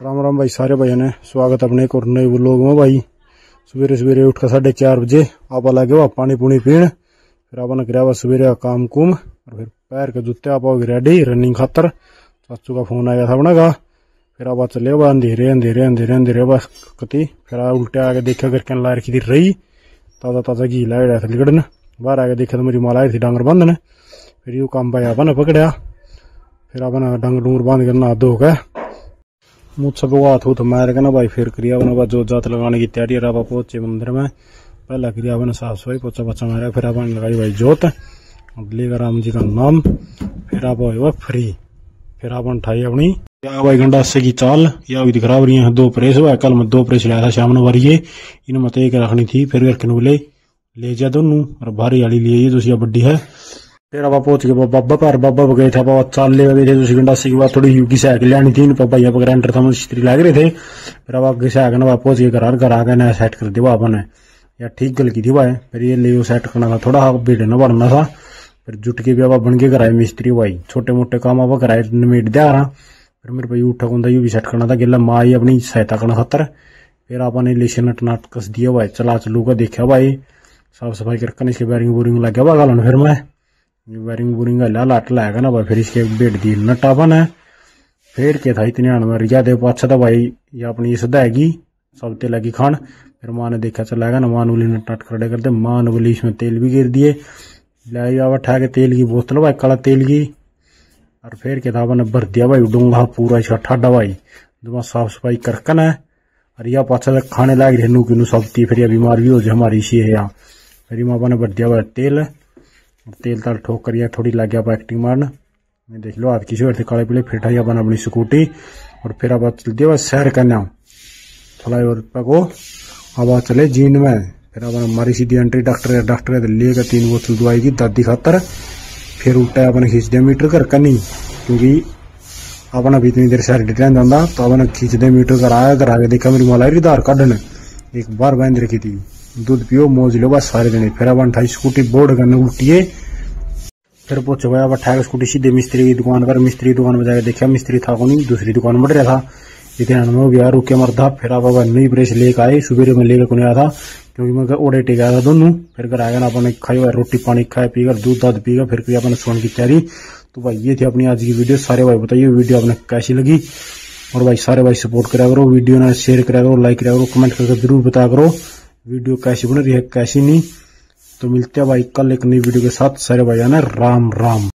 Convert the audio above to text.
राम राम भाई, सारे भाई ने स्वागत अपने एक और नए लोग में भाई। सवेरे सवेरे उठ कर साढ़े चार बजे आप लगे हुआ पानी पुनी पीण। फिर आपने कराया सवेरे काम कुम, और फिर पैर के जूते आप आओगे रेडी रनिंग खातर। चाचू का फ़ोन आया था अपना का। फिर आप चले हुआ अंधेरे अंधेरे अंधेरे अंधेरे बस कति। फिर उल्टे आके देखा करके ला रखी थी रही। ताज़ा ताज़ा घी ला था लिगड़न। बाहर आके देखा तो मेरी माँ लाई थी डांगर बंधन। फिर यू काम भाई आपने पकड़या। फिर आपने डंगर डूंगर बाँध कर नहा धो के मुझसे वो हाथ उठ मार के भाई, फिर क्रिया बना जो जात लगाने की तैयारी रहा पहुँचे मंदिर में। पहला क्रिया बना, साफ़ सफ़ाई पोचा पोचा मारा, फिर आपने लगाई भाई जोत। लेकर राम जी का नाम, फिर आप हुआ फ्री। फिर आपने उठाई अपनी। या भाई घंटा अस्सी की चाल, या भी दिख रहा है, दो प्रेस हुआ कल मैं दो प्रेस लाया था, शाम ने वारी इन मत एक रखनी थी, फिर करके बोले ले। जा दोनों, और भारी वाली लिए जो है। फिर आप पहुँच गए बाबा पर बाबा गए थे बाबा चाल थे दूसरी गंडासी के बाद थोड़ी युगी से आगे लेनी थी पर ग्राइंडर था मिस्त्री लग रहे थे। फिर अब आगे से आगे पहुँच गए घर घर आगे नया सेट कर दिया आपने या ठीक गल की थी भाई, फिर ये ले सेट करना था, थोड़ा भीड़ न बढ़ना था। फिर जुट के भी अब बन के कराए मिस्त्री भाई छोटे मोटे काम अब कराए, निमेट दिया रहा फिर मेरे भाई उठा कुंदा यू भी सेट करना था गिला माँ ही अपनी सहायता करना खातर फिर आपने लेसे नट नाट कस दिया भाई चला चलू का देखा भाई। साफ़ सफ़ाई करके इसके बैरिंग बोरिंग लग गया गालन फिर मैं। वायरिंग वूरिंग हल्ला लाट लाएगा ना भाई, फिर इसके बेट दी नटा है। फिर के था, इतने आने रिजा दे अच्छा था भाई, ये अपनी ये सदाएगी सब तेल लगी खान। फिर माँ ने देखा चलाएगा ना, माँ उली नट खड़े कर दे, माँ ने इसमें तेल भी गिर दिए। लाई आवा ठा के तेल की बोतल, भाई काला तेल की। और फिर के था ने भर दिया भाई, डूँगा पूरा इसका ठाडा भाई। जमा साफ़ सफ़ाई करकन ना, और यह पाछा खाने लायक रहनू किनू सब थी फिर यह बीमार भी हो जाए, हमारी इसी है यहाँ। फिर माँ ने भर दिया भाई तेल। तेल ताल ठोक करिए, थोड़ी लग गया एक्टिंग मारन। देख लो हाथ किसी और काले पीले फिर ठाई अपन अपनी स्कूटी और फिर अब चलती है सैर करना फ्लाई ओवर पे को अब चले जीन में। फिर अपन हमारी सीधी एंट्री डॉक्टर डॉक्टर लेकर तीन बोतल दवाई की दादी खातर। फिर उल्टा अपन खींच दिया मीटर कर करनी क्योंकि अपन अभी इतनी देर सैर डिटेन जाता तो अपन खींच दे मीटर कराया करा के देखा, मेरी मलाई आधार कार्ड एक बार बंद रखी थी। दूध पियो, मौज लो बस सारे दिन फिर अब अठाई स्कूटी बोर्ड करने उल्टिए फिर पूछो भाई अब अठाई स्कूटी, सीधे मिस्त्री की दुकान पर, मिस्त्री दुकान में जाकर देखा मिस्त्री था कौन, दूसरी दुकान बढ़ रहा था। इतने में गया, रुके मरदा, फिर अब नई प्रेस लेकर आए सुबह में लेकर कौन आया था, क्योंकि मैं ओडे टेक आया था दोनों। फिर घर आया ना, अपने खाई हुआ रोटी पानी खाए पीकर दूध दाद पीकर फिर अपने सोने की तैयारी। तो भाई, ये थी अपनी आज की वीडियो। सारे भाई बताइए, वीडियो आपने कैसी लगी? और भाई, सारे भाई सपोर्ट करा करो, वीडियो ना शेयर करा करो लाइक करा करो कमेंट करके ज़रूर बता करो। वीडियो कैसी बन रही है, कैसी नहीं तो मिलते हैं भाई कल एक नई वीडियो के साथ। सारे भाई आना, राम राम।